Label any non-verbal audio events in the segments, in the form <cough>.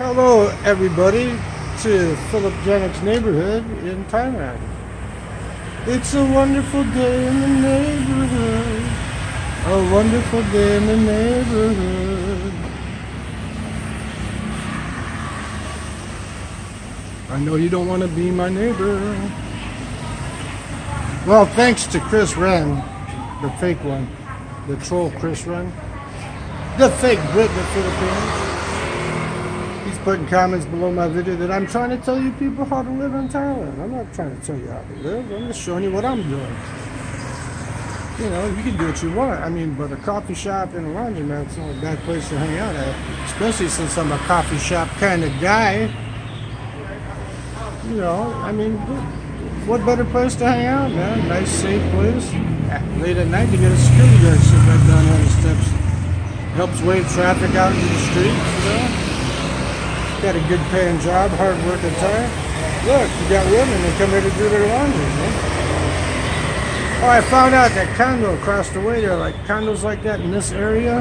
Hello, everybody, to Philip Janek's neighborhood in Thailand. It's a wonderful day in the neighborhood. A wonderful day in the neighborhood. I know you don't want to be my neighbor. Well, thanks to Chris Wren, the fake one, the troll Chris Wren, the fake Brit the Philippines. He's putting comments below my video that I'm trying to tell you people how to live in Thailand. I'm not trying to tell you how to live. I'm just showing you what I'm doing. You know, you can do what you want. I mean, but a coffee shop and a laundromat's not a bad place to hang out at. Especially since I'm a coffee shop kind of guy. You know, I mean, what better place to hang out, man? Nice, safe place. Late at night, you get a security guard sitting right down on the steps. Helps wave traffic out into the streets, you know? Got a good paying job, hard working time. Look, you got women that come here to do their laundry, man. Oh, I found out that condo across the way there, like condos like that in this area,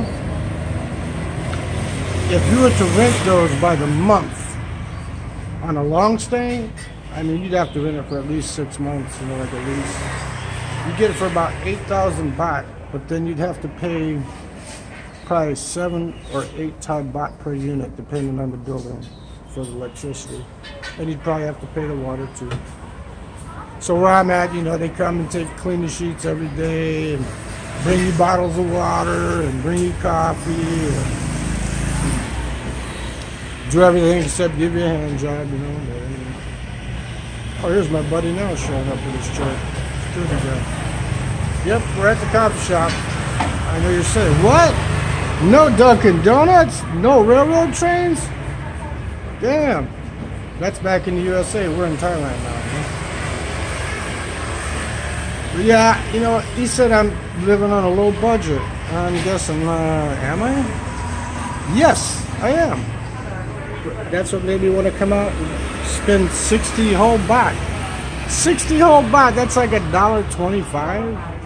if you were to rent those by the month on a long stay, I mean, you'd have to rent it for at least six months, you know, like at least. You get it for about 8,000 baht, but then you'd have to pay probably seven or eight Thai baht per unit, depending on the building for the electricity. And you'd probably have to pay the water too. So where I'm at, you know, they come and take clean the sheets every day and bring you bottles of water and bring you coffee and do everything except give you a hand job, you know. Oh, here's my buddy now showing up with his truck. Yep, we're at the coffee shop. I know you're saying, what? No Dunkin' Donuts? No railroad trains? Damn. That's back in the USA. We're in Thailand now. But yeah, you know, he said I'm living on a low budget. I'm guessing, uh, am I? Yes, I am. That's what made me want to come out and spend 60 whole baht. 60 whole baht, that's like a dollar 25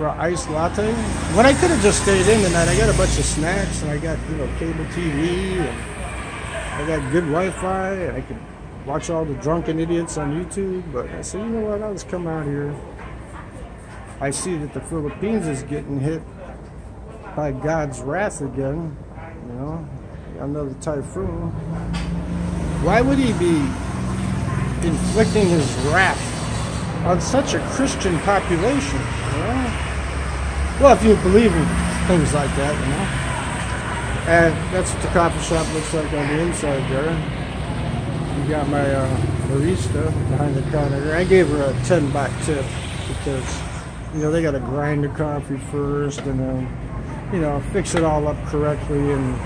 for an iced latte. When I could have just stayed in tonight, I got a bunch of snacks and I got, you know, cable TV and I got good Wi-Fi and I could watch all the drunken idiots on YouTube. But I said, you know what, I'll just come out here. I see that the Philippines is getting hit by God's wrath again. You know, another typhoon. Why would he be inflicting his wrath on such a Christian population? You know? Well, if you believe in things like that, you know. And that's what the coffee shop looks like on the inside there. You got my uh, barista behind the counter. I gave her a 10 baht tip because, you know, they got to grind the coffee first and then, you know, fix it all up correctly and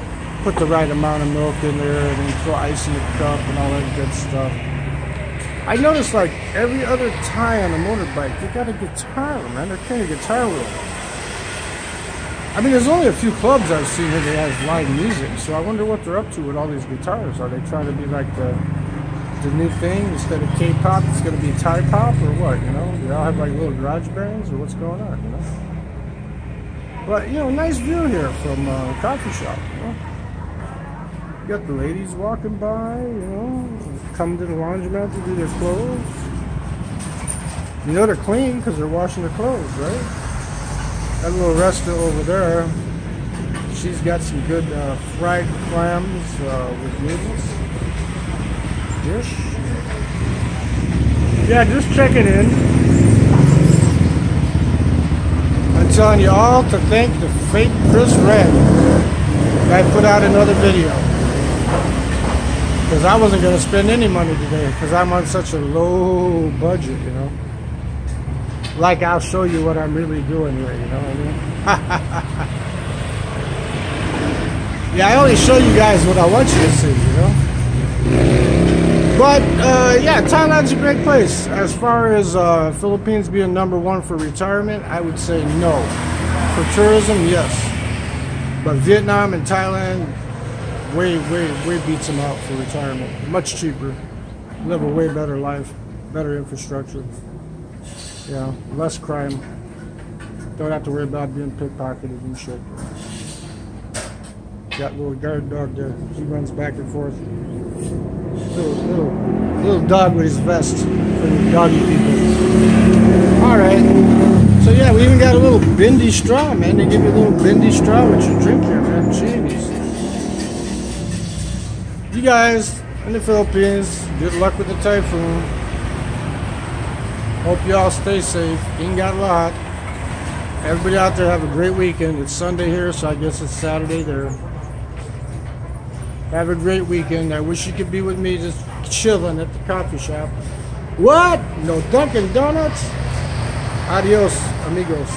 put the right amount of milk in there and then throw ice in the cup and all that good stuff. I noticed like every other Thai on a motorbike, they got a guitar, man. They're carrying a guitar with them. I mean, there's only a few clubs I've seen here that have live music, so I wonder what they're up to with all these guitars. Are they trying to be like the the new thing instead of K-pop? It's going to be Thai pop or what? You know, they all have like little garage bands or what's going on? You know. But you know, nice view here from uh, coffee shop. You know, you got the ladies walking by. You know, come to the laundromat to do their clothes. You know they're clean because they're washing their clothes, right? That little restaurant over there, she's got some good uh, fried clams uh, with noodles. Dish. Yeah, just checking in. I'm telling you all to thank the fake Chris Wren. I put out another video. Because I wasn't going to spend any money today because I'm on such a low budget, you know like I'll show you what I'm really doing here, you know what I mean? <laughs> yeah, I only show you guys what I want you to see, you know? But, uh, yeah, Thailand's a great place. As far as uh, Philippines being number one for retirement, I would say no. For tourism, yes. But Vietnam and Thailand, way, way, way beats them out for retirement. Much cheaper. Live a way better life, better infrastructure. Yeah, less crime. Don't have to worry about being pickpocketed and shit. Got little guard dog there. He runs back and forth. Little little little dog with his vest for the doggy people. All right. So yeah, we even got a little bendy straw, man. They give you a little bendy straw with your drink here, man. Jeez. You guys in the Philippines, good luck with the typhoon. Hope you all stay safe. Ain't got a lot. Everybody out there have a great weekend. It's Sunday here, so I guess it's Saturday there. Have a great weekend. I wish you could be with me just chilling at the coffee shop. What? No Dunkin' Donuts? Adios, amigos.